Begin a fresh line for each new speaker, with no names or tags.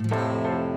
Música